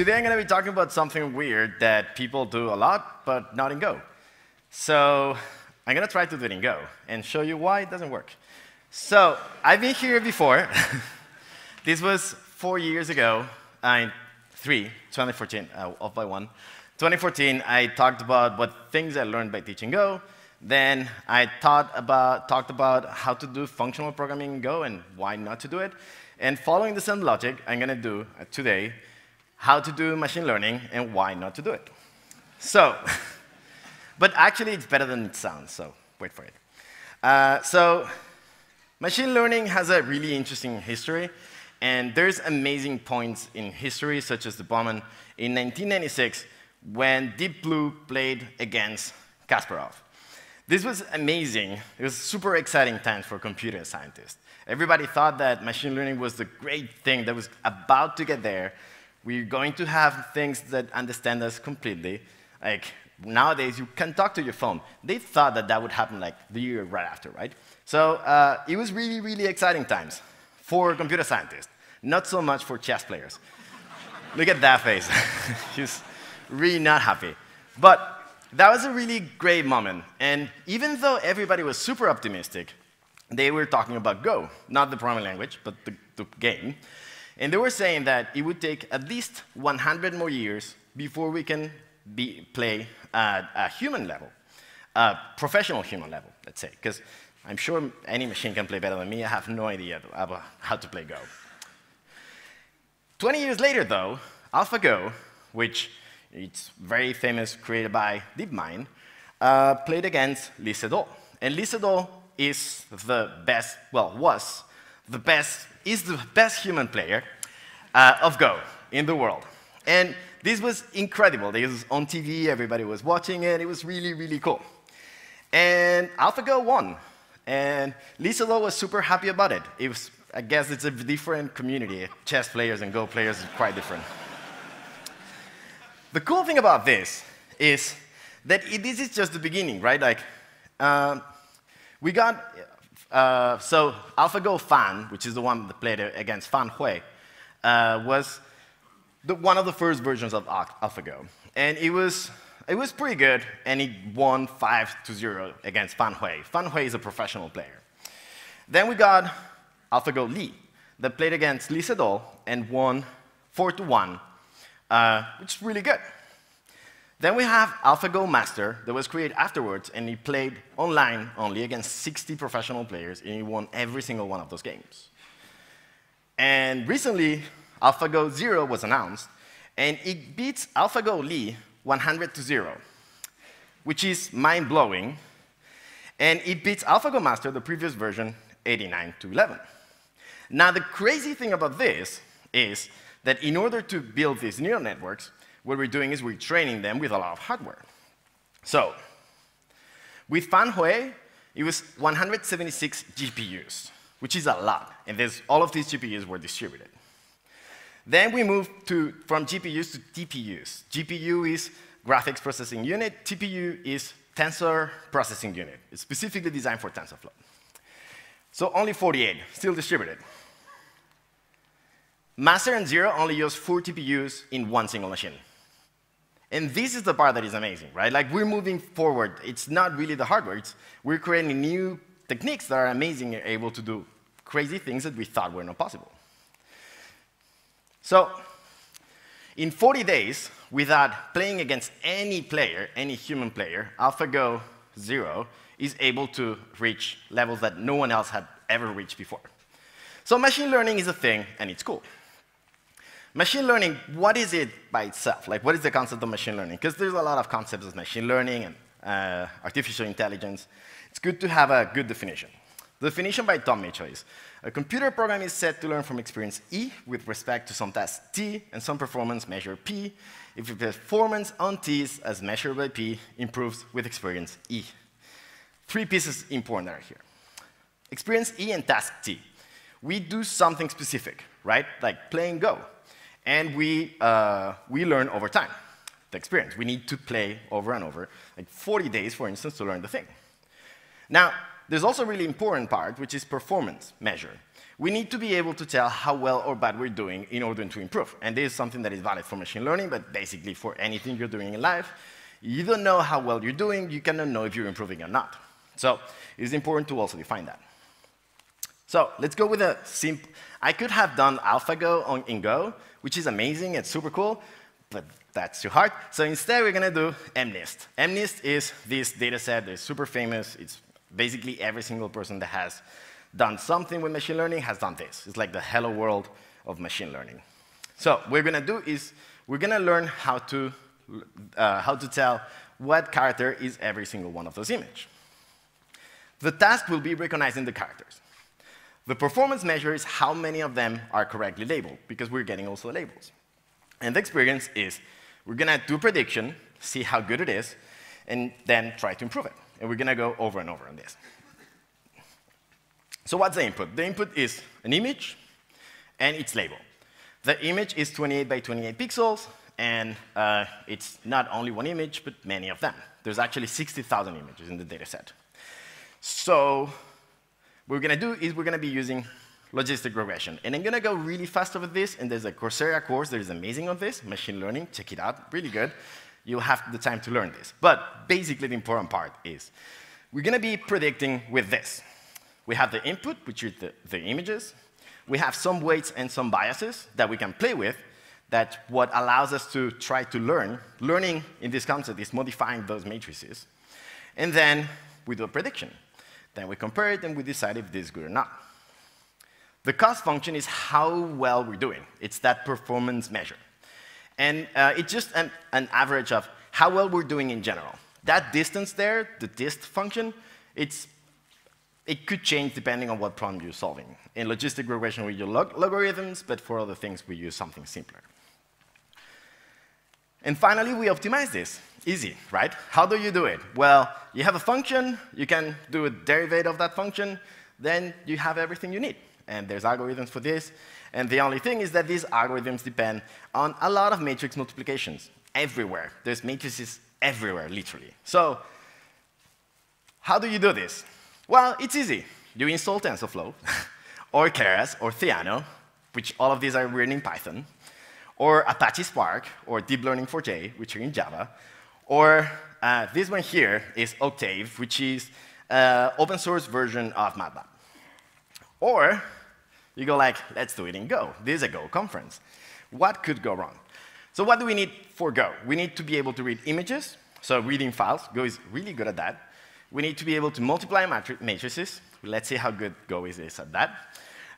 Today I'm going to be talking about something weird that people do a lot, but not in Go. So I'm going to try to do it in Go and show you why it doesn't work. So I've been here before. this was four years ago, uh, three, 2014, uh, off by one. 2014, I talked about what things I learned by teaching Go. Then I thought about, talked about how to do functional programming in Go and why not to do it. And following the same logic, I'm going to do uh, today how to do machine learning and why not to do it. So, but actually it's better than it sounds, so wait for it. Uh, so, machine learning has a really interesting history, and there's amazing points in history, such as the Bowman in 1996, when Deep Blue played against Kasparov. This was amazing. It was super exciting times for computer scientists. Everybody thought that machine learning was the great thing that was about to get there, we're going to have things that understand us completely. Like nowadays, you can talk to your phone. They thought that that would happen like the year right after, right? So uh, it was really, really exciting times for computer scientists, not so much for chess players. Look at that face. He's really not happy. But that was a really great moment. And even though everybody was super optimistic, they were talking about Go, not the programming language, but the, the game. And they were saying that it would take at least 100 more years before we can be, play at a human level, a professional human level, let's say. Because I'm sure any machine can play better than me. I have no idea about how to play Go. 20 years later, though, AlphaGo, which it's very famous, created by DeepMind, uh, played against Lee Sedol. And Lee Sedol is the best, well, was the best is the best human player uh, of Go in the world. And this was incredible. This was on TV, everybody was watching it. It was really, really cool. And AlphaGo won. And Lee Sedol was super happy about it. it was, I guess it's a different community. Chess players and Go players is quite different. the cool thing about this is that it, this is just the beginning, right? Like, um, we got uh, so AlphaGo Fan, which is the one that played against Fan Hui, uh, was the, one of the first versions of AlphaGo. And it was, it was pretty good, and it won 5 to 0 against Fan Hui. Fan Hui is a professional player. Then we got AlphaGo Lee, that played against Lee Sedol and won 4 to 1, uh, which is really good. Then we have AlphaGo Master that was created afterwards, and he played online only against 60 professional players, and he won every single one of those games. And recently, AlphaGo Zero was announced, and it beats AlphaGo Lee 100 to 0, which is mind-blowing. And it beats AlphaGo Master, the previous version, 89 to 11. Now, the crazy thing about this is that in order to build these neural networks, what we're doing is we're training them with a lot of hardware. So, with Fan Hui, it was 176 GPUs, which is a lot. And all of these GPUs were distributed. Then we moved to, from GPUs to TPUs. GPU is graphics processing unit. TPU is tensor processing unit. It's specifically designed for TensorFlow. So only 48, still distributed. Master and Zero only use four TPUs in one single machine. And this is the part that is amazing, right? Like we're moving forward. It's not really the hardware. It's, we're creating new techniques that are amazing able to do crazy things that we thought were not possible. So in 40 days, without playing against any player, any human player, AlphaGo Zero is able to reach levels that no one else had ever reached before. So machine learning is a thing, and it's cool. Machine learning, what is it by itself? Like, what is the concept of machine learning? Because there's a lot of concepts of machine learning and uh, artificial intelligence. It's good to have a good definition. The definition by Tom Mitchell is, a computer program is set to learn from experience E with respect to some task T and some performance measure P if the performance on T's as measured by P improves with experience E. Three pieces important are here. Experience E and task T. We do something specific, right? Like playing Go and we, uh, we learn over time, the experience. We need to play over and over, like 40 days, for instance, to learn the thing. Now, there's also a really important part, which is performance measure. we need to be able to tell how well or bad we're doing in order to improve. And this is something that is valid for machine learning, but basically for anything you're doing in life. You don't know how well you're doing, you cannot know if you're improving or not. So it's important to also define that. So let's go with a simple, I could have done AlphaGo on, in Go, which is amazing, it's super cool, but that's too hard. So instead, we're going to do MNIST. MNIST is this data set that is super famous. It's basically every single person that has done something with machine learning has done this. It's like the hello world of machine learning. So what we're going to do is we're going to learn how to, uh, how to tell what character is every single one of those images. The task will be recognizing the characters. The performance measure is how many of them are correctly labeled, because we're getting also labels. And the experience is we're going to do a prediction, see how good it is, and then try to improve it. And we're going to go over and over on this. So what's the input? The input is an image and its label. The image is 28 by 28 pixels, and uh, it's not only one image, but many of them. There's actually 60,000 images in the data set. So we're going to do is we're going to be using logistic regression. And I'm going to go really fast over this, and there's a Coursera course that is amazing on this, machine learning. Check it out, really good. You'll have the time to learn this. But basically, the important part is we're going to be predicting with this. We have the input, which is the, the images. We have some weights and some biases that we can play with that what allows us to try to learn. Learning in this concept is modifying those matrices. And then we do a prediction. Then we compare it and we decide if this is good or not. The cost function is how well we're doing. It's that performance measure. And uh, it's just an, an, average of how well we're doing in general. That distance there, the dist function, it's, it could change depending on what problem you're solving. In logistic regression, we use log logarithms, but for other things, we use something simpler. And finally, we optimize this. Easy, right? How do you do it? Well, you have a function, you can do a derivative of that function, then you have everything you need and there's algorithms for this. And the only thing is that these algorithms depend on a lot of matrix multiplications everywhere. There's matrices everywhere, literally. So how do you do this? Well, it's easy. You install TensorFlow, or Keras, or Theano, which all of these are written in Python, or Apache Spark, or Deep Learning 4J, which are in Java, or uh, this one here is Octave, which is uh, open source version of MATLAB. Or you go like, let's do it in Go. This is a Go conference. What could go wrong? So what do we need for Go? We need to be able to read images, so reading files. Go is really good at that. We need to be able to multiply matrices. Let's see how good Go is, at that.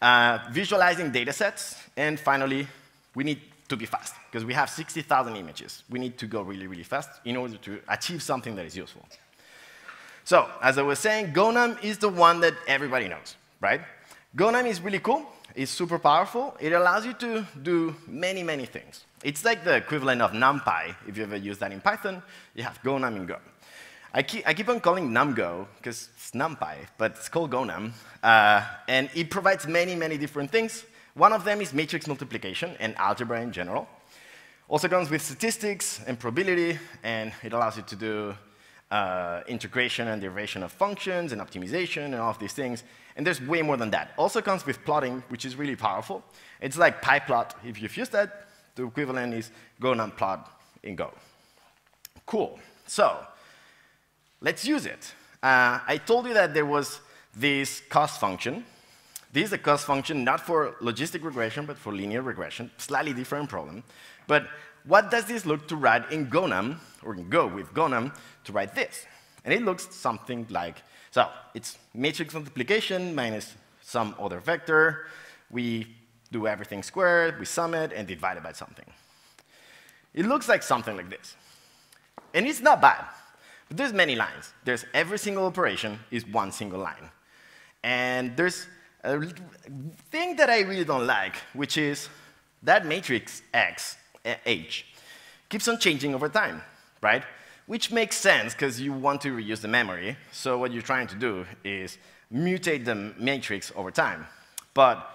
Uh, visualizing data sets. And finally, we need to be fast, because we have 60,000 images. We need to go really, really fast in order to achieve something that is useful. So, as I was saying, GoNum is the one that everybody knows, right? GoNum is really cool. It's super powerful. It allows you to do many, many things. It's like the equivalent of NumPy. If you ever use that in Python, you have GoNum in Go. I keep, I keep on calling NumGo because it's NumPy, but it's called GoNum. Uh, and it provides many, many different things. One of them is matrix multiplication and algebra in general. Also comes with statistics and probability, and it allows you to do uh, integration and derivation of functions and optimization and all of these things. And there's way more than that. Also comes with plotting, which is really powerful. It's like pyplot. If you've used that, the equivalent is GoNum plot in Go. Cool. So let's use it. Uh, I told you that there was this cost function. This is a cost function not for logistic regression, but for linear regression. Slightly different problem. But what does this look to write in GoNum, or in Go with GoNum, to write this? And it looks something like, so it's matrix multiplication minus some other vector. We do everything squared, we sum it, and divide it by something. It looks like something like this. And it's not bad, but there's many lines. There's every single operation is one single line. And there's a thing that I really don't like, which is that matrix X eh, H keeps on changing over time, right? Which makes sense because you want to reuse the memory. So what you're trying to do is mutate the matrix over time. But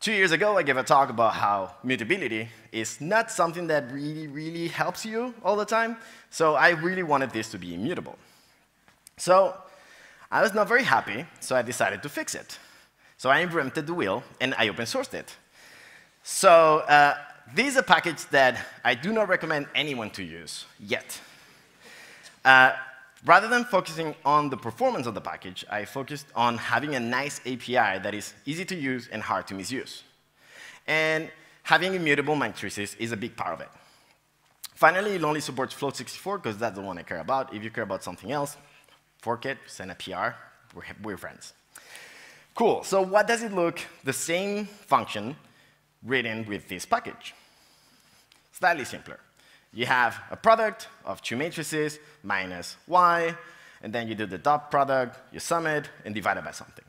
two years ago, I gave a talk about how mutability is not something that really, really helps you all the time. So I really wanted this to be immutable. So I was not very happy, so I decided to fix it. So I implemented the wheel, and I open sourced it. So uh, this is a package that I do not recommend anyone to use yet. Uh, rather than focusing on the performance of the package, I focused on having a nice API that is easy to use and hard to misuse. And having immutable matrices is a big part of it. Finally, it only supports Float64 because that's the one I care about. If you care about something else, fork it, send a PR, we're, we're friends. Cool, so what does it look, the same function written with this package? Slightly simpler. You have a product of two matrices minus y, and then you do the dot product, you sum it, and divide it by something.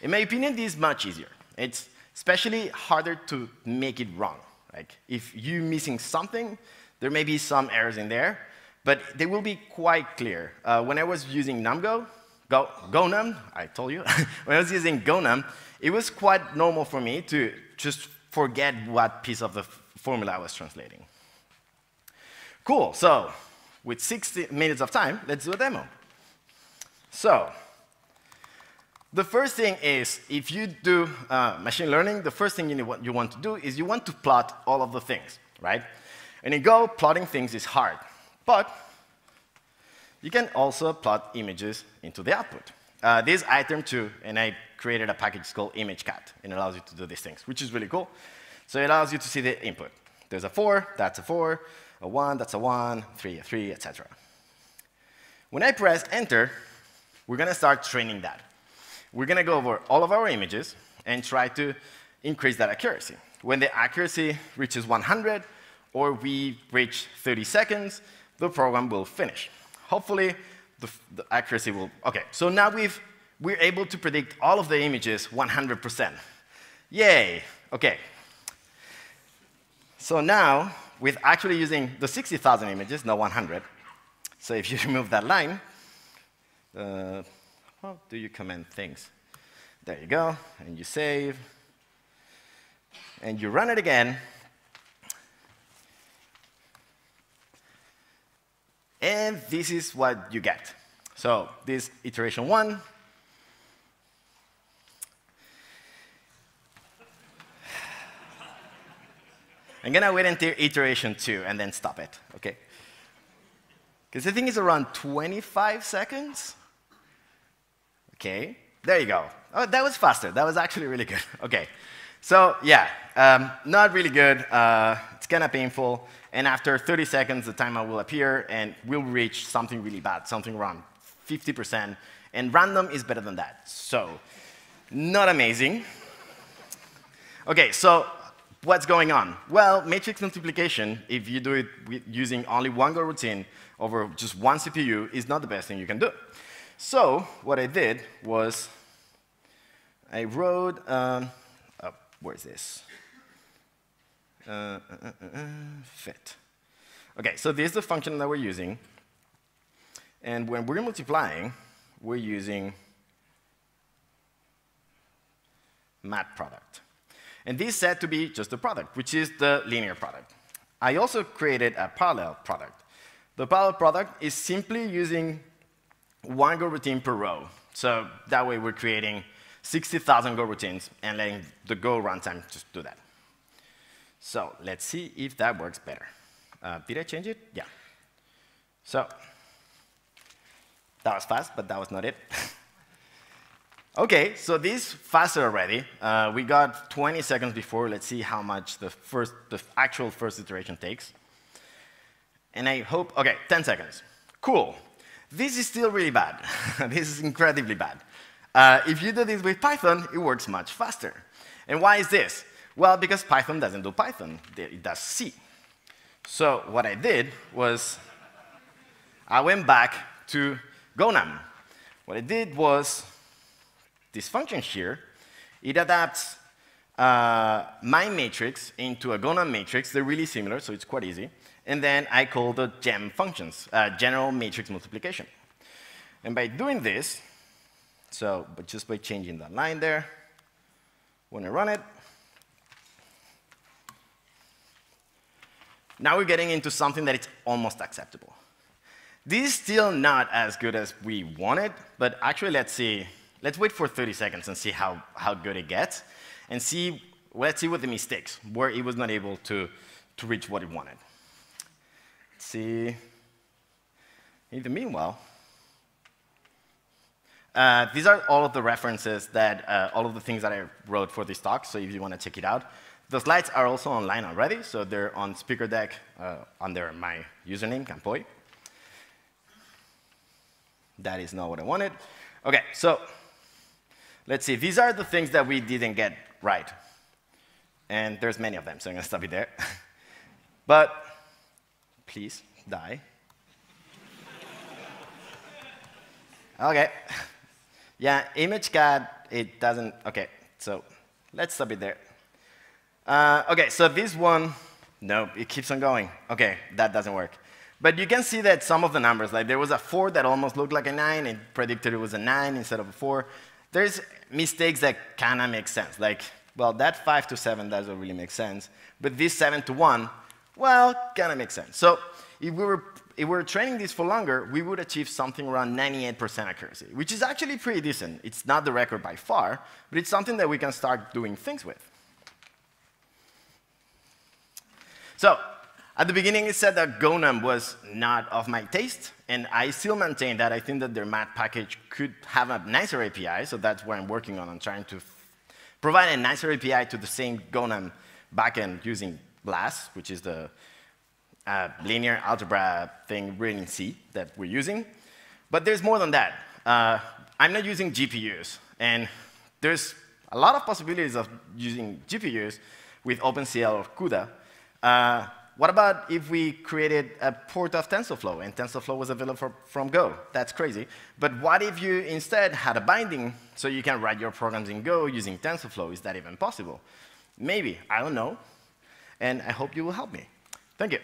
In my opinion, this is much easier. It's especially harder to make it wrong. Like, if you're missing something, there may be some errors in there, but they will be quite clear. Uh, when I was using NumGo, Go, GoNum, I told you, when I was using GoNum, it was quite normal for me to just forget what piece of the formula I was translating. Cool, so with 60 minutes of time, let's do a demo. So, the first thing is, if you do uh, machine learning, the first thing you, want, you want to do is you want to plot all of the things, right? And in Go, plotting things is hard. But you can also plot images into the output. Uh, this item too, and I created a package called ImageCat, and allows you to do these things, which is really cool. So it allows you to see the input. There's a 4, that's a 4, a 1, that's a 1, 3, a 3, etc. When I press Enter, we're going to start training that. We're going to go over all of our images and try to increase that accuracy. When the accuracy reaches 100, or we reach 30 seconds, the program will finish. Hopefully, the, the accuracy will, okay. So now we've, we're able to predict all of the images 100%. Yay, okay. So now, with actually using the 60,000 images, not 100, so if you remove that line, uh, how do you comment things? There you go, and you save, and you run it again, And this is what you get. So this iteration one. I'm gonna wait until iteration two and then stop it, okay? Because I think it's around 25 seconds. Okay, there you go. Oh, that was faster. That was actually really good. Okay, so yeah, um, not really good. Uh, it's kind of painful. And after 30 seconds, the timer will appear and we'll reach something really bad, something around 50%. And random is better than that. So, not amazing. Okay, so what's going on? Well, matrix multiplication, if you do it using only one Go routine over just one CPU, is not the best thing you can do. So what I did was I wrote, um, oh, where's this? Uh, uh, uh, fit. Okay, so this is the function that we're using. And when we're multiplying, we're using mat product. And this is said to be just a product, which is the linear product. I also created a parallel product. The parallel product is simply using one Go routine per row. So that way we're creating 60,000 Go routines and letting the Go runtime just do that. So let's see if that works better. Uh, did I change it? Yeah. So that was fast, but that was not it. okay, so this faster already. Uh, we got 20 seconds before. Let's see how much the first, the actual first iteration takes. And I hope, okay, 10 seconds. Cool. This is still really bad. this is incredibly bad. Uh, if you do this with Python, it works much faster. And why is this? Well, because Python doesn't do Python, it does C. So what I did was I went back to GoNum. What I did was this function here, it adapts uh, my matrix into a GoNum matrix. They're really similar, so it's quite easy. And then I call the GEMM functions, uh, general matrix multiplication. And by doing this, so but just by changing that line there, when I run it, Now we're getting into something that is almost acceptable. This is still not as good as we wanted, but actually let's see Let's wait for 30 seconds and see how, how good it gets, and see, let's see what the mistakes, where it was not able to, to reach what it wanted. Let's see. In the meanwhile, uh, these are all of the references that, uh, all of the things that I wrote for this talk, so if you want to check it out. The slides are also online already, so they're on Speaker Deck uh, under my username, Campoy. That is not what I wanted. OK, so let's see. These are the things that we didn't get right. And there's many of them, so I'm going to stop it there. but please, die. OK. Yeah, ImageCat, it doesn't, OK, so let's stop it there. Uh, OK, so this one, no, it keeps on going. OK, that doesn't work. But you can see that some of the numbers, like there was a 4 that almost looked like a 9, and predicted it was a 9 instead of a 4. There's mistakes that kind of make sense. Like, well, that 5 to 7 doesn't really make sense. But this 7 to 1, well, kind of makes sense. So if we were if we're training this for longer, we would achieve something around 98% accuracy, which is actually pretty decent. It's not the record by far, but it's something that we can start doing things with. So at the beginning, it said that GoNum was not of my taste, and I still maintain that I think that their math package could have a nicer API, so that's what I'm working on. I'm trying to provide a nicer API to the same GoNum backend using BLAS, which is the uh, linear algebra thing written in C that we're using. But there's more than that. Uh, I'm not using GPUs, and there's a lot of possibilities of using GPUs with OpenCL or CUDA. Uh, what about if we created a port of TensorFlow, and TensorFlow was available for, from Go? That's crazy. But what if you instead had a binding so you can write your programs in Go using TensorFlow? Is that even possible? Maybe. I don't know. And I hope you will help me. Thank you.